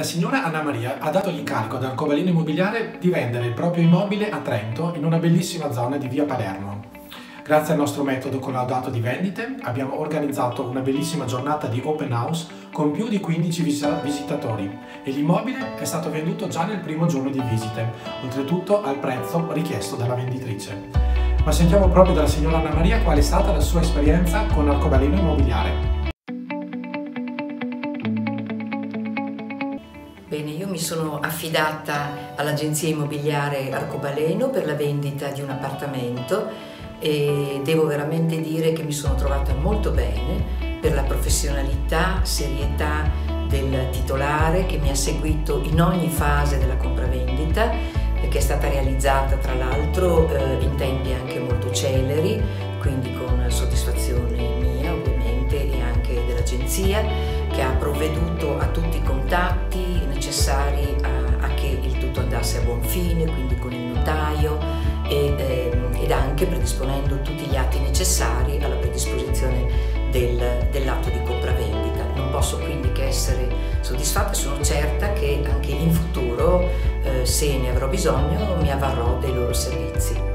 La signora Anna Maria ha dato l'incarico ad Arcobaleno Immobiliare di vendere il proprio immobile a Trento in una bellissima zona di via Palermo. Grazie al nostro metodo collaudato di vendite abbiamo organizzato una bellissima giornata di open house con più di 15 visitatori e l'immobile è stato venduto già nel primo giorno di visite, oltretutto al prezzo richiesto dalla venditrice. Ma sentiamo proprio dalla signora Anna Maria qual è stata la sua esperienza con Arcobaleno Immobiliare. Bene, io mi sono affidata all'agenzia immobiliare Arcobaleno per la vendita di un appartamento e devo veramente dire che mi sono trovata molto bene per la professionalità, serietà del titolare che mi ha seguito in ogni fase della compravendita che è stata realizzata tra l'altro eh, in tempi anche molto celeri, quindi con soddisfazione mia ovviamente e anche dell'agenzia che ha provveduto a tutti i contatti andasse a buon fine, quindi con il notaio e, ehm, ed anche predisponendo tutti gli atti necessari alla predisposizione del, dell'atto di compravendita. Non posso quindi che essere soddisfatta sono certa che anche in futuro, eh, se ne avrò bisogno, mi avvarrò dei loro servizi.